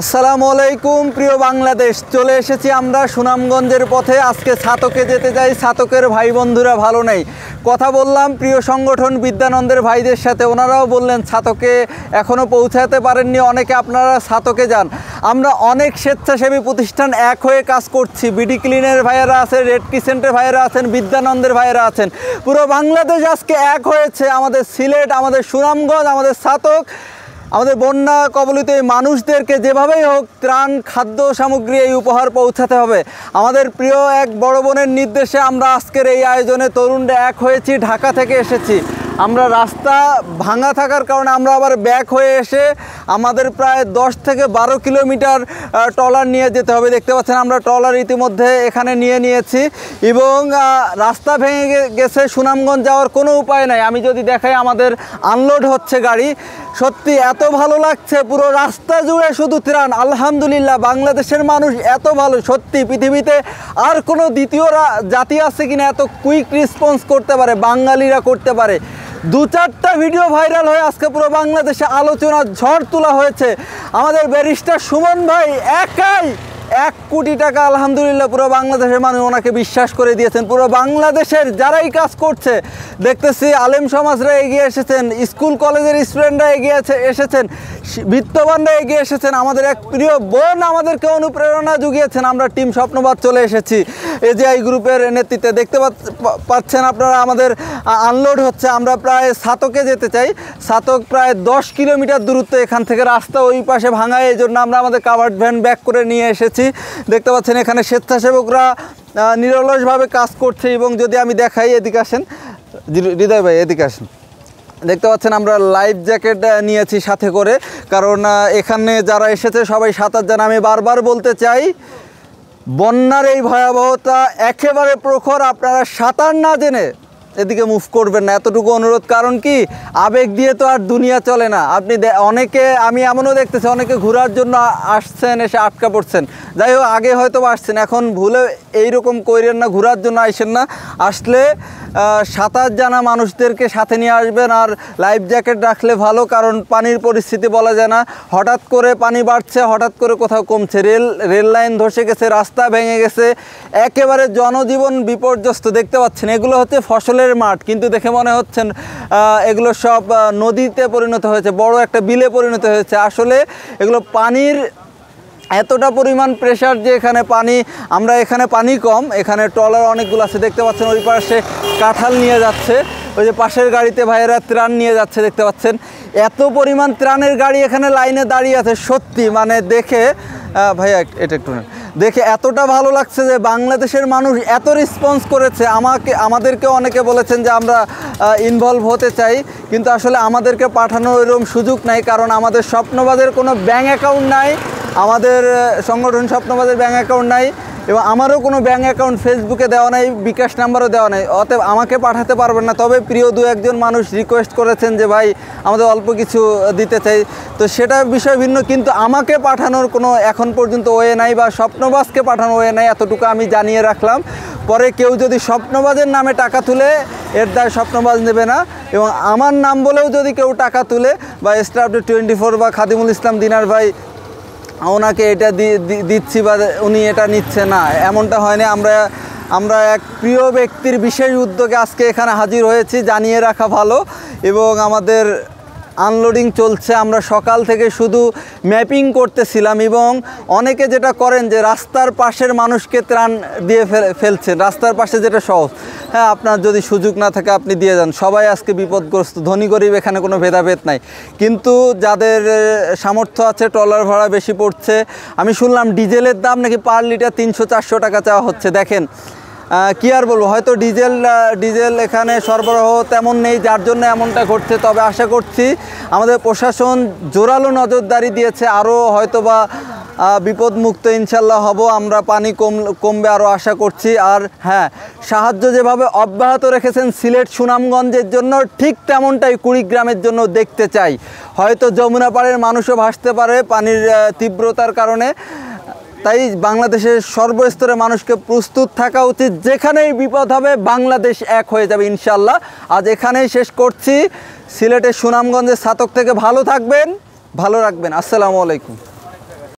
আসসালামু আলাইকুম, প্রিয় বাংলাদেশ। চলে এসেছি আমরা সুনামগঞ্জের পথে। আজকে ছাতকে যেতে যাই ছাতকের ভাই বন্ধুরা ভালো নেই। কথা বললাম প্রিয় সংগঠন বিদ্যানন্দের ভাইদের সাথে। ওনারাও বললেন, ছাতকে এখনও পৌঁছাতে পারেননি। অনেকে আপনারা ছাতকে যান। আমরা অনেক স্বেচ্ছাসেবী প্রতিষ্ঠান এক হয়ে কাজ করছি। বিডি ক্লিনের ভাইয়েরা আছেন, রেড ক্রিসেন্টের ভাইয়েরা আছেন, বিদ্যানন্দের ভাইয়েরা আছেন। পুরো বাংলাদেশ আজকে এক হয়েছে। আমাদের সিলেট, আমাদের সুনামগঞ্জ, আমাদের ছাতক আমাদের বন্যা কবলিত এই মানুষদেরকে যেভাবেই হোক ত্রাণ, খাদ্য সামগ্রী এই উপহার পৌঁছাতে হবে। আমাদের প্রিয় এক বড় বোনের নির্দেশে আমরা আজকের এই আয়োজনে তরুণরা এক হয়েছি, ঢাকা থেকে এসেছি। আমরা রাস্তা ভাঙা থাকার কারণে আমরা আবার ব্যাক হয়ে এসে আমাদের প্রায় দশ থেকে বারো কিলোমিটার ট্রলার নিয়ে যেতে হবে। দেখতে পাচ্ছেন আমরা ট্রলার ইতিমধ্যে এখানে নিয়ে নিয়েছি এবং রাস্তা ভেঙে গেছে, সুনামগঞ্জ যাওয়ার কোনো উপায় নাই। আমি যদি দেখাই আমাদের আনলোড হচ্ছে গাড়ি, সত্যি এত ভালো লাগছে, পুরো রাস্তা জুড়ে শুধু ত্রাণ। আলহামদুলিল্লাহ, বাংলাদেশের মানুষ এত ভালো, সত্যি পৃথিবীতে আর কোনো দ্বিতীয় জাতি আছে কিনা এত কুইক রেসপন্স করতে পারে, বাঙালিরা করতে পারে। দু চারটা ভিডিও ভাইরাল হয়ে আজকে পুরো বাংলাদেশে আলোচনার ঝড় তোলা হয়েছে। আমাদের ব্যারিস্টার সুমন ভাই একাই এক কোটি টাকা আলহামদুলিল্লাহ পুরো বাংলাদেশের মানুষ ওনাকে বিশ্বাস করে দিয়েছেন। পুরো বাংলাদেশের যারাই কাজ করছে, দেখতেছি আলেম সমাজরা এগিয়ে এসেছেন, স্কুল কলেজের স্টুডেন্টরা এগিয়ে এসেছেন। বিত্তবানরা এগিয়ে এসেছেন আমাদের এক প্রিয় বোন আমাদেরকে অনুপ্রেরণা জুগিয়েছেন। আমরা টিম স্বপ্নবাদ চলে এসেছি। এজিআই গ্রুপের নেতৃত্বে দেখতে পাচ্ছ- পাচ্ছেন আপনারা আমাদের আনলোড হচ্ছে। আমরা প্রায় সাতকে যেতে চাই। সাতক প্রায় দশ কিলোমিটার দূরত্ব এখান থেকে রাস্তা ওই পাশে ভাঙায় এই জন্য আমরা আমাদের কাভার্ড ভ্যান ব্যাক করে নিয়ে এসেছি। দেখতে পাচ্ছেন এখানে স্বেচ্ছাসেবকরা নিরলসভাবে কাজ করছে এবং যদি আমি দেখাই, এদিকে আসেন। হৃদয় ভাই, এদিকে আসেন। দেখতে পাচ্ছেন আমরা লাইফ জ্যাকেট নিয়েছি সাথে করে। কারণ এখানে যারা এসেছে, সবাই সাঁতার জানে। আমি বারবার বলতে চাই, বন্যার এই ভয়াবহতা একেবারে প্রখর, আপনারা সাঁতার না জেনে এদিকে মুভ করবেন না। এতটুকু অনুরোধ, কারণ কি? আবেগ দিয়ে তো আর দুনিয়া চলে না। আপনি অনেকে, আমি এমনও দেখতেছি, অনেকে ঘোরার জন্য আসছেন, এসে আটকা পড়ছেন। যাই হোক, আগে হয়তো আসছেন, এখন ভুলে এইরকম কইরেন না, ঘোরার জন্য আইসেন না। আসলে সাঁতার জানা মানুষদেরকে সাথে নিয়ে আসবেন, আর লাইফ জ্যাকেট রাখলে ভালো, কারণ পানির পরিস্থিতি বলা যায় না। হঠাৎ করে পানি বাড়ছে, হঠাৎ করে কোথাও কমছে। রেল রেল লাইন ধসে গেছে, রাস্তা ভেঙে গেছে। একেবারে জনজীবন বিপর্যস্ত, দেখতে পাচ্ছেন। এগুলো হচ্ছে ফসলের মাঠ। কিন্তু দেখে মনে হচ্ছেন এগুলো সব নদীতে পরিণত হয়েছে, বড় একটা বিলে পরিণত হয়েছে। আসলে এগুলো পানির এতটা পরিমাণ প্রেশার যে এখানে পানি, আমরা এখানে পানি কম, এখানে ট্রলার অনেকগুলো আছে, দেখতে পাচ্ছেন ওই পাশে কাঁঠাল নিয়ে যাচ্ছে, ওই যে পাশের গাড়িতে ভাইয়েরা ত্রাণ নিয়ে যাচ্ছে, দেখতে পাচ্ছেন। এত পরিমাণ ত্রাণের গাড়ি এখানে লাইনে দাঁড়িয়ে আছে, সত্যি মানে দেখে ভাইয়া, এটা একটু। দেখে এতটা ভালো লাগছে যে বাংলাদেশের মানুষ এত রেসপন্স করেছে। আমাকে, আমাদেরকে অনেকে বলেছেন যে আমরা ইনভলভ হতে চাই, কিন্তু আসলে আমাদেরকে পাঠানোর এরকম সুযোগ নাই, কারণ আমাদের স্বপ্নবাদের কোনো ব্যাঙ্ক অ্যাকাউন্ট নাই, আমাদের সংগঠন স্বপ্নবাদের ব্যাঙ্ক অ্যাকাউন্ট নাই। এবং আমারও কোনো ব্যাঙ্ক অ্যাকাউন্ট ফেসবুকে দেওয়া নাই, বিকাশ নাম্বারও দেওয়া নাই। অতএব আমাকে পাঠাতে পারবেন না। তবে প্রিয় দু একজন মানুষ রিকোয়েস্ট করেছেন যে, ভাই, আমাদের অল্প কিছু দিতে চাই। তো সেটা বিষয় ভিন্ন, কিন্তু আমাকে পাঠানোর কোনো এখন পর্যন্ত ওয়ে নাই বা স্বপ্নবাসকে পাঠানো ওয়ে নাই, এতটুকু আমি জানিয়ে রাখলাম। পরে কেউ যদি স্বপ্নবাজের নামে টাকা তুলে, এর দায় স্বপ্নবাজ নেবে না। এবং আমার নাম বলেও যদি কেউ টাকা তুলে, বা স্টার টোয়েন্টি ফোর বা খাদিমুল ইসলাম দিনার ভাই ওনাকে এটা দিচ্ছি বা উনি এটা নিচ্ছে না। এমনটা হয়নি। আমরা আমরা এক প্রিয় ব্যক্তির বিশেষ উদ্যোগে আজকে এখানে হাজির হয়েছি। জানিয়ে রাখা ভালো। এবং আমাদের আনলোডিং চলছে। আমরা সকাল থেকে শুধু ম্যাপিং করতেছিলাম এবং অনেকে যেটা করেন যে রাস্তার পাশের মানুষকে ত্রাণ দিয়ে ফেল- ফেলছেন। রাস্তার পাশে যেটা সহজ। হ্যাঁ আপনার যদি সুযোগ না থাকে আপনি দিয়ে যান। সবাই আজকে বিপদগ্রস্ত। ধনী গরিব এখানে কোনো ভেদাভেদ নাই। কিন্তু যাদের সামর্থ্য আছে, ট্রলার ভাড়া বেশি পড়ছে, আমি শুনলাম ডিজেলের দাম নাকি পার লিটার তিনশো চারশো টাকা চাওয়া হচ্ছে। দেখেন কি আর বলব? হয়তো ডিজেল ডিজেল এখানে সরবরাহ তেমন নেই যার জন্য এমনটা ঘটছে। তবে আশা করছি আমাদের প্রশাসন জোরালো নজরদারি দিয়েছে আরও হয়তো বা আহ, বিপদমুক্ত ইনশাল্লাহ হব। আমরা পানি কম কমবে আরও আশা করছি। আর হ্যাঁ সাহায্য যেভাবে অব্যাহত রেখেছেন সিলেট সুনামগঞ্জের জন্য ঠিক তেমনটাই কুড়িগ্রামের জন্য দেখতে চাই। হয়তো যমুনা পাড়ের মানুষও ভাসতে পারে পানির তীব্রতার কারণে। তাই বাংলাদেশের সর্বস্তরে মানুষকে প্রস্তুত থাকা উচিত। যেখানেই বিপদ হবে, বাংলাদেশ এক হয়ে যাবে ইনশাল্লাহ আজ এখানেই শেষ করছি। সিলেটের সুনামগঞ্জের ছাতক থেকে ভালো থাকবেন, ভালো রাখবেন। আসসালামু আলাইকুম।